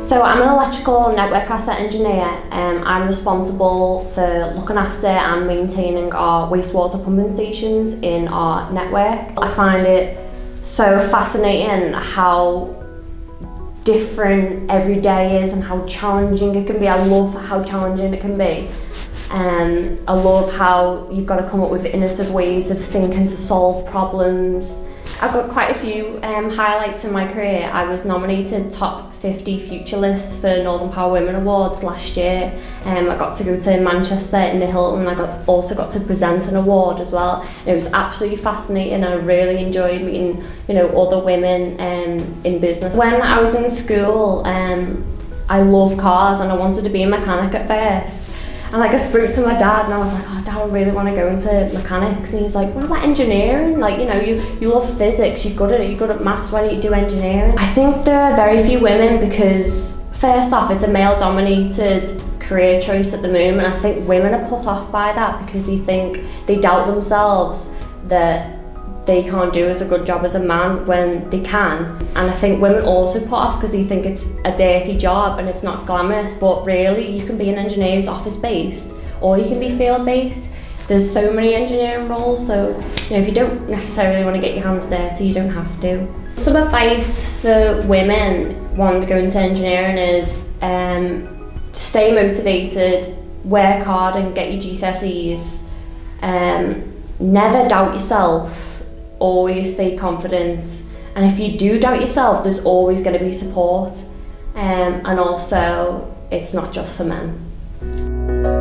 So I'm an electrical network asset engineer. Um, I'm responsible for looking after and maintaining our wastewater pumping stations in our network. I find it so fascinating how different every day is and how challenging it can be. I love how challenging it can be. Um, I love how you've got to come up with innovative ways of thinking to solve problems. I've got quite a few um, highlights in my career. I was nominated top 50 future list for Northern Power Women Awards last year. Um, I got to go to Manchester in the Hilton. I got also got to present an award as well. It was absolutely fascinating. And I really enjoyed meeting you know other women um, in business. When I was in school, um, I love cars and I wanted to be a mechanic at first. And like I spoke to my dad and I was like, oh dad, I really want to go into mechanics. And he's like, what about engineering? Like, you know, you, you love physics, you're good at it, you're good at maths, why don't you do engineering? I think there are very few women because first off, it's a male dominated career choice at the moment. I think women are put off by that because they think, they doubt themselves that they can't do as a good job as a man when they can. And I think women also put off because they think it's a dirty job and it's not glamorous, but really you can be an engineer who's office based or you can be field based. There's so many engineering roles, so you know if you don't necessarily want to get your hands dirty, you don't have to. Some advice for women wanting to go into engineering is um, stay motivated, work hard and get your GCSEs. Um, never doubt yourself always stay confident. And if you do doubt yourself, there's always going to be support. Um, and also, it's not just for men.